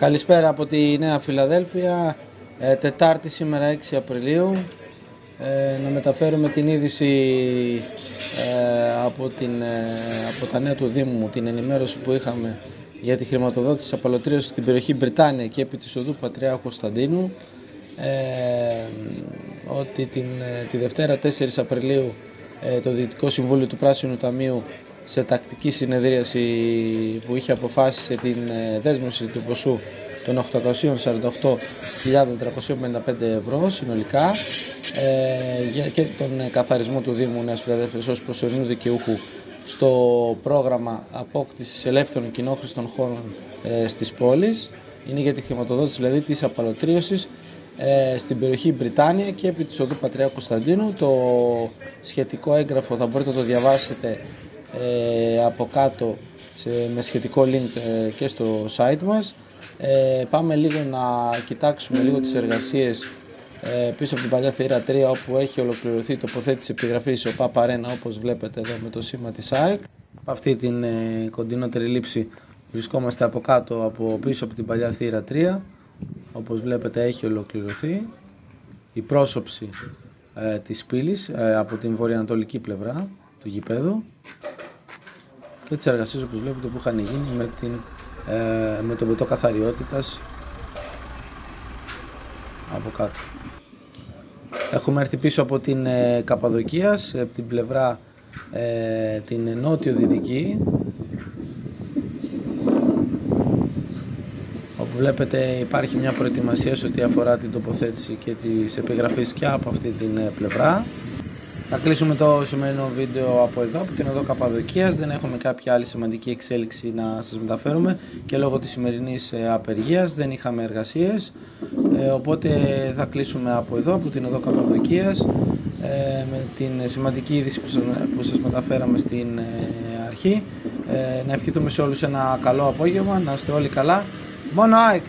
Καλησπέρα από τη Νέα Φιλαδέλφια, ε, Τετάρτη σήμερα 6 Απριλίου. Ε, να μεταφέρουμε την είδηση ε, από, την, ε, από τα νέα του Δήμου, την ενημέρωση που είχαμε για τη χρηματοδότηση της απαλωτρίωσης στην περιοχή Μπριτάνια και επί της οδού Πατριάρχου Κωνσταντίνου ότι την, τη Δευτέρα 4 Απριλίου το Διοικητικό Συμβούλιο του Πράσινου Ταμείου σε τακτική συνεδρίαση που είχε αποφάσισε την δέσμευση του ποσού των 848.355 ευρώ συνολικά ε, και τον καθαρισμό του Δήμου Νέας Φιλαδέλφειας ως προσωρινού δικαιούχου στο πρόγραμμα απόκτησης ελεύθερων κοινόχρηστων χώρων ε, στις πόλεις. Είναι για τη χρηματοδότηση δηλαδή της απαλωτρίωσης ε, στην περιοχή Μπριτάνια και επί της οδού Πατριάρχου Κωνσταντίνου. Το σχετικό έγγραφο θα μπορείτε να το διαβάσετε ε, από κάτω σε, με σχετικό link ε, και στο site μας. Ε, πάμε λίγο να κοιτάξουμε λίγο τις εργασίες ε, πίσω από την παλιά θηρία 3 όπου έχει ολοκληρωθεί η τοποθέτηση επιγραφής ο Παπαρένα όπως βλέπετε εδώ με το σήμα της ΑΕΚ. Από αυτή την ε, κοντινότερη λήψη βρισκόμαστε από κάτω από πίσω από την παλιά θύρα 3 όπως βλέπετε έχει ολοκληρωθεί η πρόσωψη ε, της πύλης ε, από την βορειοανατολική πλευρά του γηπέδου και τις εργασίες όπως βλέπετε που είχαν γίνει με την ε, με το μπετό καθαριότητας από κάτω. Έχουμε έρθει πίσω από την ε, Καπαδοκίας, από την πλευρά ε, την νότιο-δυτική όπου βλέπετε υπάρχει μια προετοιμασία σε ό,τι αφορά την τοποθέτηση και τις επιγραφές και από αυτή την ε, πλευρά. Θα κλείσουμε το σημερινό βίντεο από εδώ, από την οδό Καπαδοκίας. Δεν έχουμε κάποια άλλη σημαντική εξέλιξη να σας μεταφέρουμε και λόγω της σημερινής ε, απεργίας δεν είχαμε εργασίες. Ε, οπότε θα κλείσουμε από εδώ, από την οδό Καπαδοκίας ε, με την σημαντική είδηση που σας, μεταφέραμε στην ε, αρχή. Ε, να ευχηθούμε σε όλους ένα καλό απόγευμα, να είστε όλοι καλά. Μόνο ΑΕΚ!